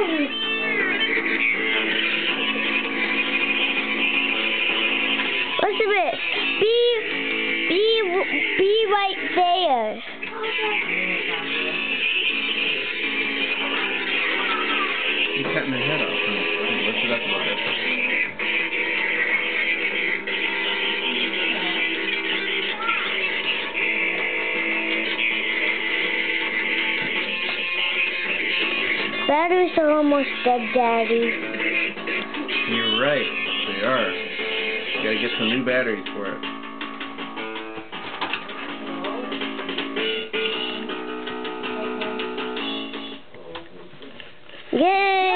Listen. Be, be, be right there. Cutting head off. Up a little bit. Batteries are almost dead, Daddy. You're right. They are. You gotta get some new batteries for it. Yay!